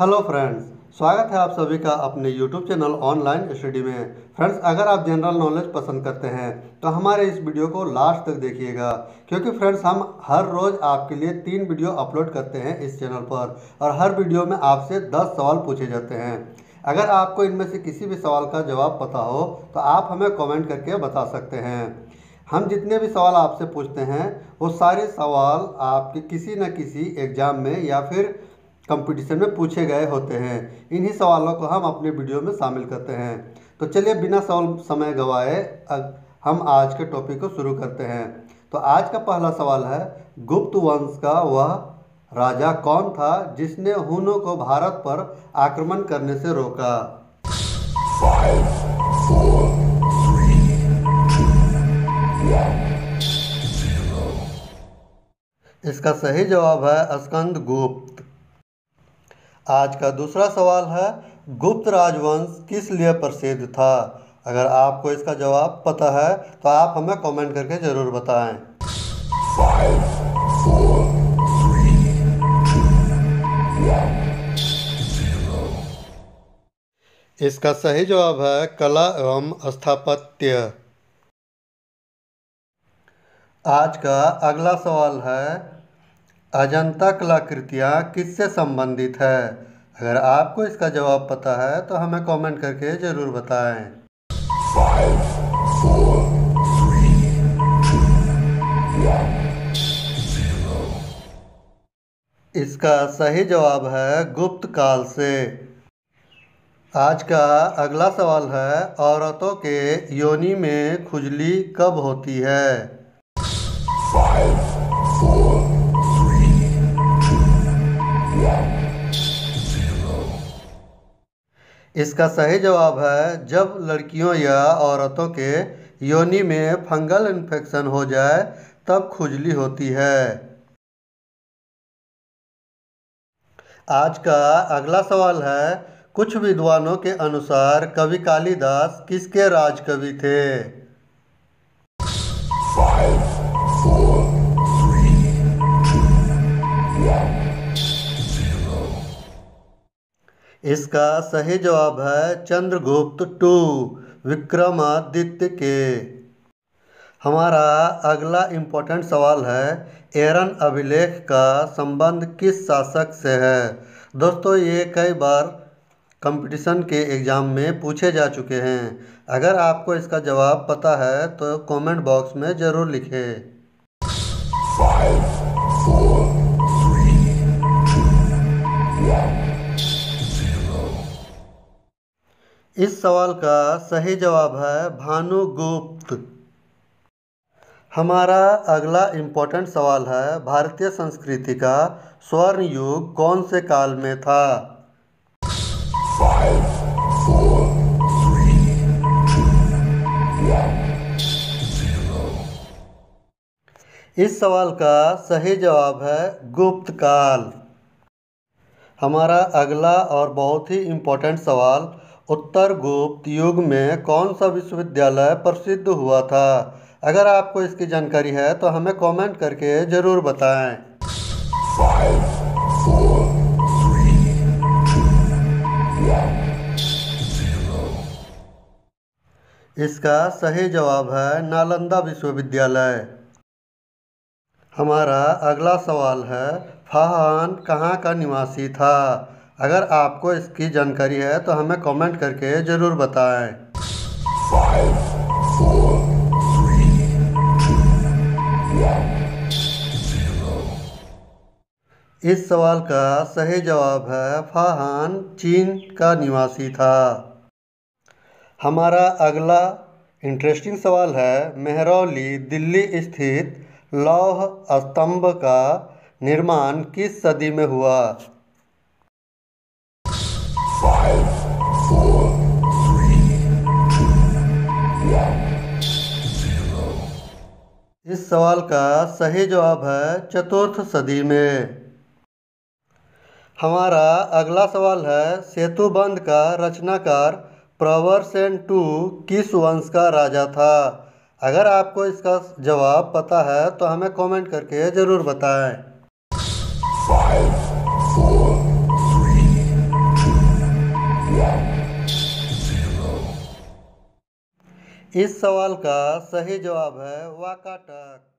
Hello friends, स्वागत है आप सभी का अपने यूट्यूब चैनल ऑनलाइन स्टडी में। फ्रेंड्स, अगर आप जनरल नॉलेज पसंद करते हैं तो हमारे इस वीडियो को लास्ट तक देखिएगा, क्योंकि फ्रेंड्स, हम हर रोज़ आपके लिए तीन वीडियो अपलोड करते हैं इस चैनल पर, और हर वीडियो में आपसे दस सवाल पूछे जाते हैं। अगर आपको इनमें से किसी भी सवाल का जवाब पता हो तो आप हमें कॉमेंट करके बता सकते हैं। हम जितने भी सवाल आपसे पूछते हैं, वो सारे सवाल आपके किसी न किसी एग्ज़ाम में या फिर कंपटीशन में पूछे गए होते हैं। इन्हीं सवालों को हम अपने वीडियो में शामिल करते हैं। तो चलिए बिना सवाल समय गवाए हम आज के टॉपिक को शुरू करते हैं। तो आज का पहला सवाल है गुप्त वंश का वह राजा कौन था जिसने हुनों को भारत पर आक्रमण करने से रोका? Five, four, इसका सही जवाब है स्कंद गुप्त। आज का दूसरा सवाल है गुप्त राजवंश किस लिए प्रसिद्ध था? अगर आपको इसका जवाब पता है तो आप हमें कमेंट करके ज़रूर बताएँ। Five, four, three, two, one, इसका सही जवाब है कला एवं स्थापत्य। आज का अगला सवाल है अजंता कलाकृतियाँ किससे संबंधित है? अगर आपको इसका जवाब पता है तो हमें कमेंट करके ज़रूर बताएँ। Five, four, three, two, one, इसका सही जवाब है गुप्त काल से। आज का अगला सवाल है औरतों के योनि में खुजली कब होती है? Five, इसका सही जवाब है, जब लड़कियों या औरतों के योनि में फंगल इन्फेक्शन हो जाए, तब खुजली होती है। आज का अगला सवाल है, कुछ विद्वानों के अनुसार कवि कालिदास किसके राजकवि थे? इसका सही जवाब है चंद्रगुप्त टू विक्रमादित्य के। हमारा अगला इम्पोर्टेंट सवाल है एरन अभिलेख का संबंध किस शासक से है? दोस्तों ये कई बार कंपटीशन के एग्ज़ाम में पूछे जा चुके हैं। अगर आपको इसका जवाब पता है तो कमेंट बॉक्स में ज़रूर लिखें। Five, four, three, two, one. इस सवाल का सही जवाब है भानुगुप्त हमारा अगला इम्पोर्टेंट सवाल है भारतीय संस्कृति का स्वर्ण युग कौन से काल में था? Five, four, three, two, one, इस सवाल का सही जवाब है गुप्त काल। हमारा अगला और बहुत ही इम्पोर्टेंट सवाल उत्तर गुप्त युग में कौन सा विश्वविद्यालय प्रसिद्ध हुआ था? अगर आपको इसकी जानकारी है तो हमें कमेंट करके ज़रूर बताएँ। Five, four, three, two, one, इसका सही जवाब है नालंदा विश्वविद्यालय। हमारा अगला सवाल है फाहान कहाँ का निवासी था? अगर आपको इसकी जानकारी है तो हमें कमेंट करके ज़रूर बताएँ। Five, four, three, two, one, इस सवाल का सही जवाब है फाहान चीन का निवासी था। हमारा अगला इंटरेस्टिंग सवाल है मेहरौली दिल्ली स्थित लौह स्तंभ का निर्माण किस सदी में हुआ? इस सवाल का सही जवाब है चतुर्थ सदी में। हमारा अगला सवाल है, सेतु बंद का रचनाकार प्रवर सेन टू किस वंश का राजा था? अगर आपको इसका जवाब पता है तो हमें कमेंट करके ज़रूर बताएँ। इस सवाल का सही जवाब है वाकाटक।